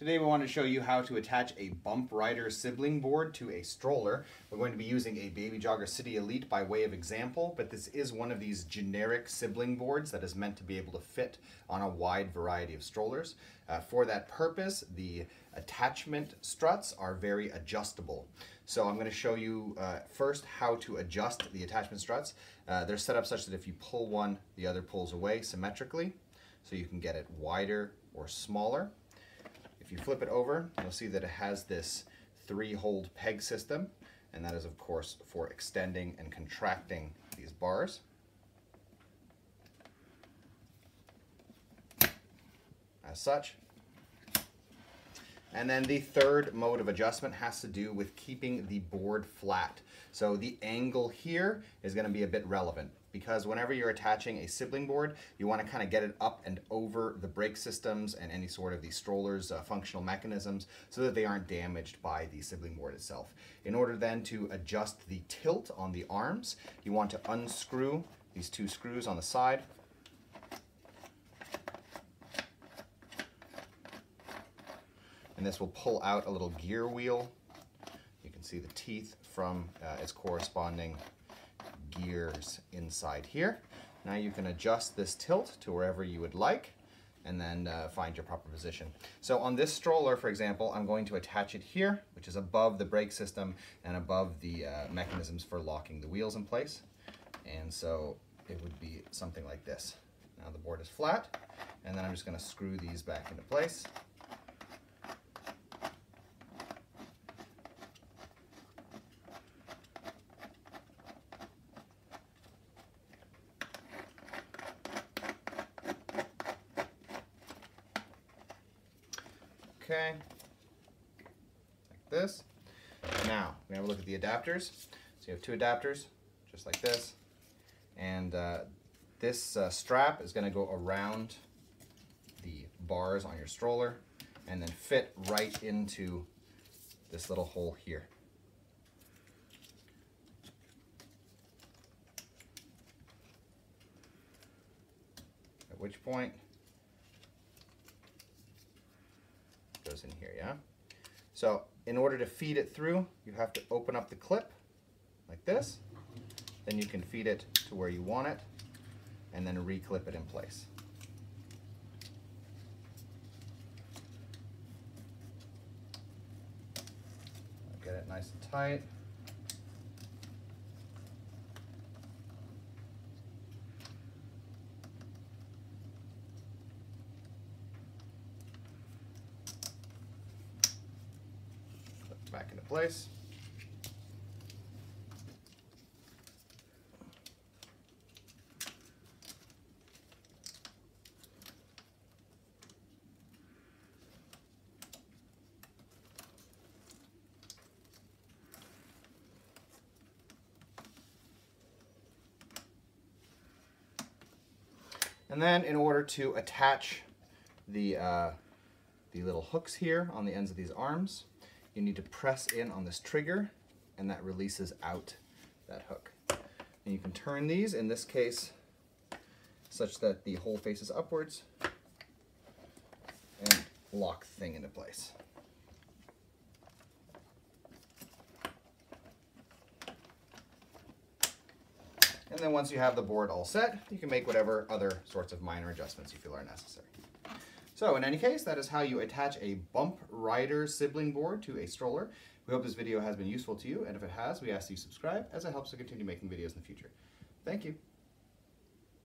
Today we want to show you how to attach a Bumprider sibling board to a stroller. We're going to be using a Baby Jogger City Elite by way of example, but this is one of these generic sibling boards that is meant to be able to fit on a wide variety of strollers. Uh, for that purpose, the attachment struts are very adjustable. So I'm going to show you uh, first how to adjust the attachment struts. Uh, they're set up such that if you pull one, the other pulls away symmetrically, so you can get it wider or smaller. If you flip it over, you'll see that it has this three-hold peg system, and that is, of course, for extending and contracting these bars. As such. And then the third mode of adjustment has to do with keeping the board flat. So the angle here is going to be a bit relevant because whenever you're attaching a sibling board, you want to kind of get it up and over the brake systems and any sort of the stroller's uh, functional mechanisms so that they aren't damaged by the sibling board itself. In order then to adjust the tilt on the arms, you want to unscrew these two screws on the side and this will pull out a little gear wheel. You can see the teeth from uh, its corresponding gears inside here. Now you can adjust this tilt to wherever you would like and then uh, find your proper position. So on this stroller, for example, I'm going to attach it here, which is above the brake system and above the uh, mechanisms for locking the wheels in place. And so it would be something like this. Now the board is flat, and then I'm just gonna screw these back into place. Okay, like this. Now, we have a look at the adapters. So you have two adapters, just like this. And uh, this uh, strap is gonna go around the bars on your stroller and then fit right into this little hole here. At which point goes in here, yeah? So in order to feed it through, you have to open up the clip like this. Then you can feed it to where you want it and then reclip it in place. Get it nice and tight. Back into place. And then in order to attach the, uh, the little hooks here on the ends of these arms, you need to press in on this trigger and that releases out that hook. And you can turn these, in this case, such that the hole faces upwards and lock the thing into place. And then once you have the board all set, you can make whatever other sorts of minor adjustments you feel are necessary. So in any case, that is how you attach a bump rider sibling board to a stroller. We hope this video has been useful to you, and if it has, we ask you subscribe as it helps to continue making videos in the future. Thank you.